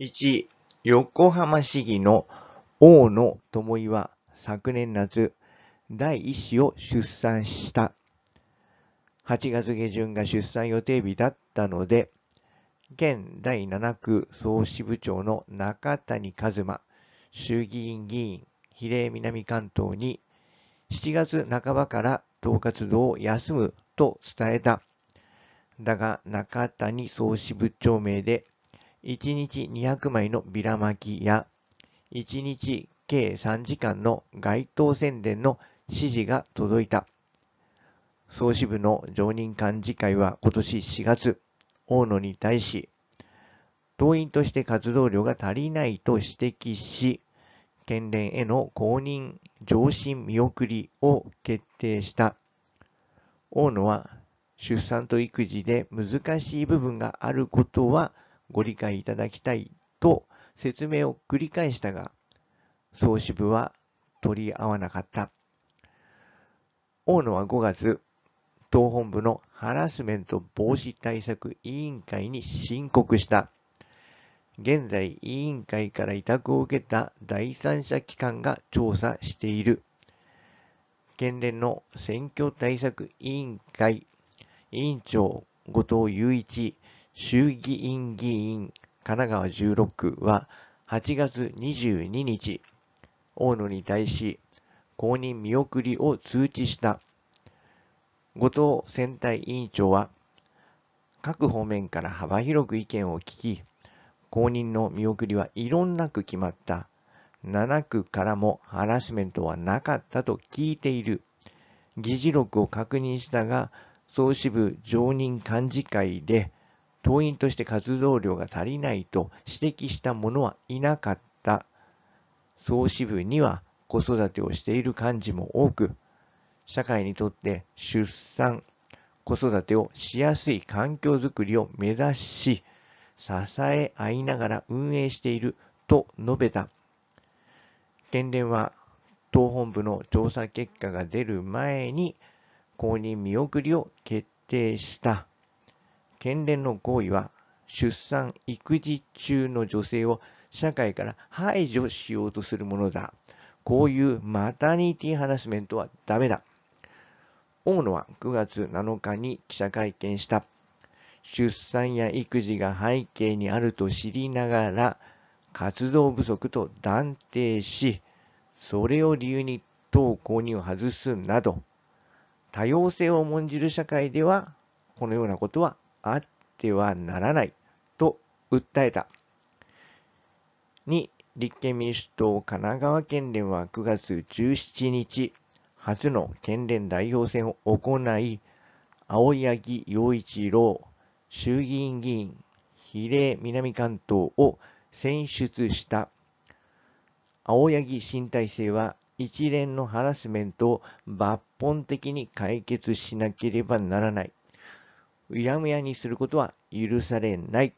1、横浜市議の大野智井は昨年夏、第一子を出産した。8月下旬が出産予定日だったので、現第7区総支部長の中谷一馬衆議院議員比例南関東に7月半ばから党活動を休むと伝えた。だが中谷総支部長名で1日200枚のビラ巻きや1日計3時間の街頭宣伝の指示が届いた。総支部の常任幹事会は今年4月、大野に対し、党員として活動量が足りないと指摘し、県連への公認上申見送りを決定した。大野は出産と育児で難しい部分があることはご理解いただきたいと説明を繰り返したが、総支部は取り合わなかった。大野は5月、党本部のハラスメント防止対策委員会に申告した。現在、委員会から委託を受けた第三者機関が調査している。県連の選挙対策委員会委員長後藤雄一衆議院議員神奈川16区は8月22日、大野に対し公認見送りを通知した。後藤選対委員長は各方面から幅広く意見を聞き、公認の見送りはいろんなく決まった。7区からもハラスメントはなかったと聞いている。議事録を確認したが、総支部常任幹事会で党員として活動量が足りないと指摘した者はいなかった。総支部には子育てをしている幹事も多く、社会にとって出産、子育てをしやすい環境づくりを目指し、支え合いながら運営していると述べた。県連は党本部の調査結果が出る前に公認見送りを決定した。県連の合意は出産育児中の女性を社会から排除しようとするものだ。こういうマタニティハラスメントはダメだ。大野は9月7日に記者会見した。出産や育児が背景にあると知りながら、活動不足と断定し、それを理由に党公認を外すなど、多様性を重んじる社会では、このようなことはあってはならないと訴えた。2、立憲民主党神奈川県連は9月17日、初の県連代表選を行い、青柳陽一郎衆議院議員比例南関東を選出した。青柳新体制は一連のハラスメントを抜本的に解決しなければならない。うやむやにすることは許されない。